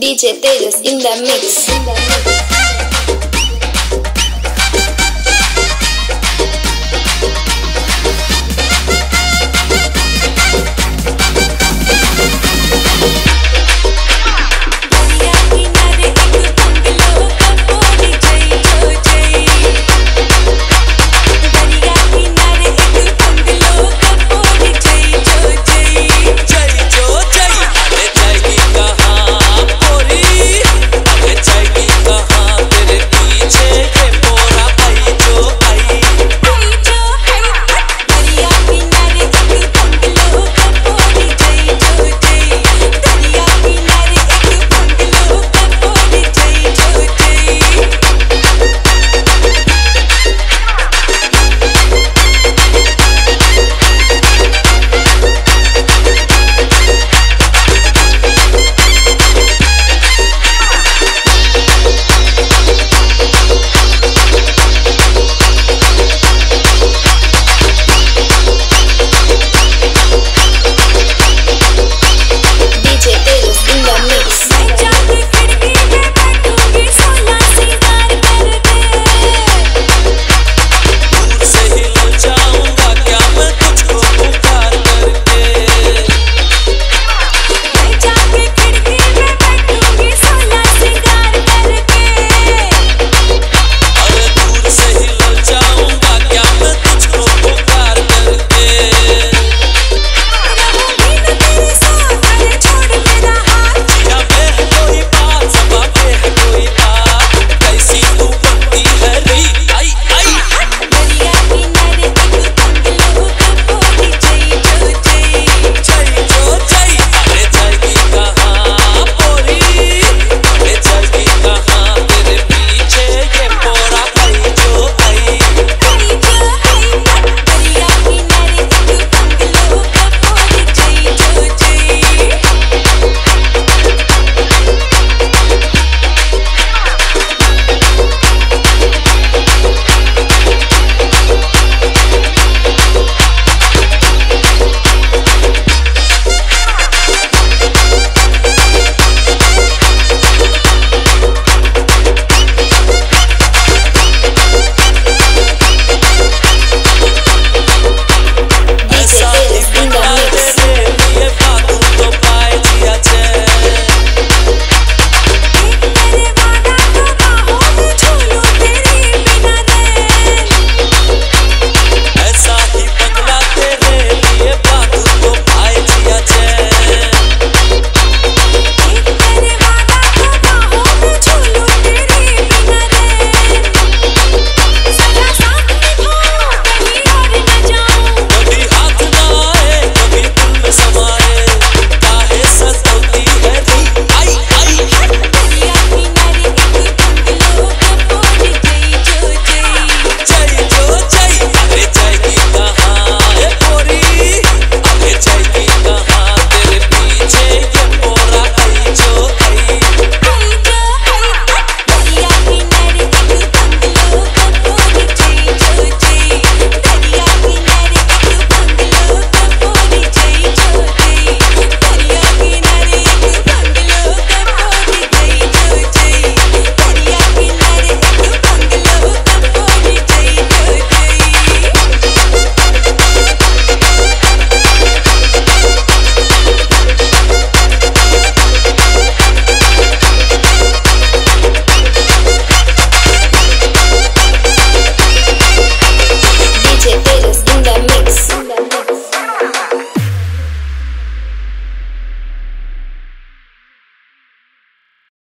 DJ Tejas in the mix. In the mix.